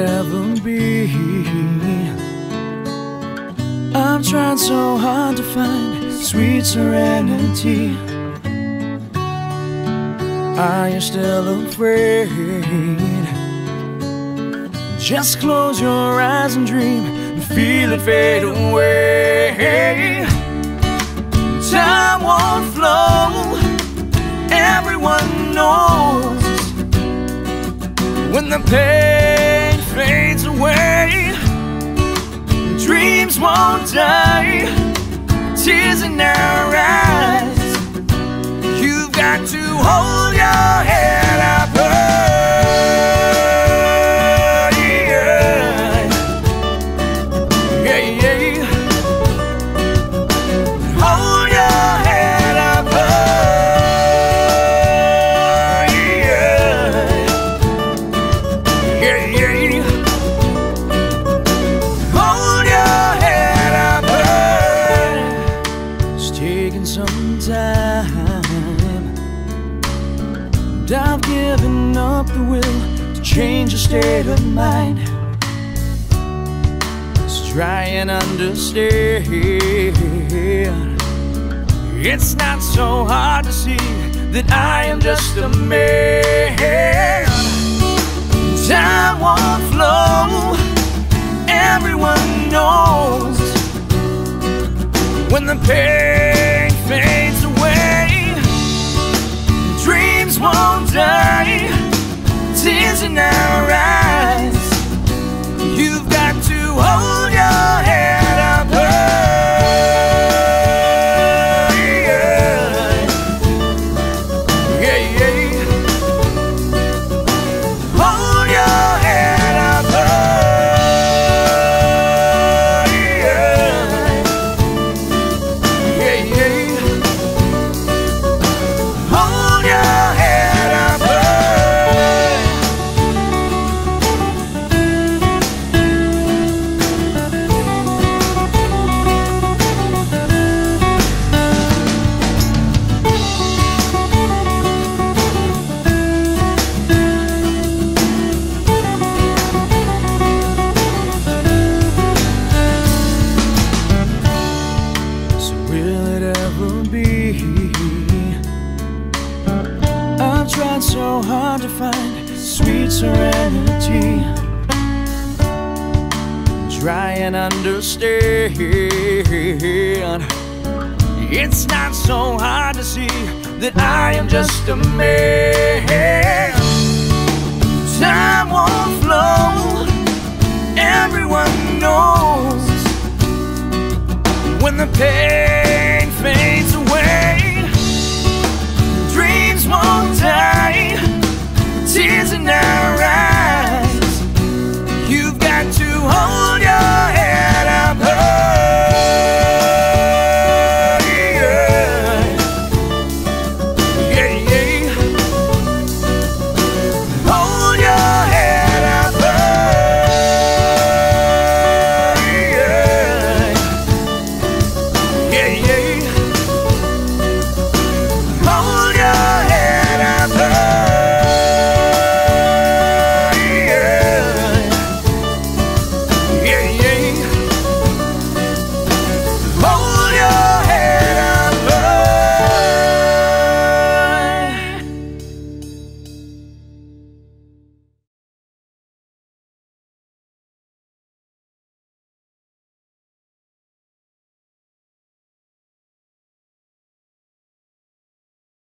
ever be. I'm trying so hard to find sweet serenity. Are you still afraid? Just close your eyes and dream and feel it fade away. Time won't flow, everyone knows when the pain fades away. Dreams won't die, And I've given up the will to change your state of mind. Let's try and understand. It's not so hard to see that I am just a man. Time won't flow. Everyone knows when the pain won't die. Tears in our eyes. So hard to find sweet serenity. Try and understand. It's not so hard to see that I am just a man. Time won't flow. Everyone knows when the pain yeah, yeah.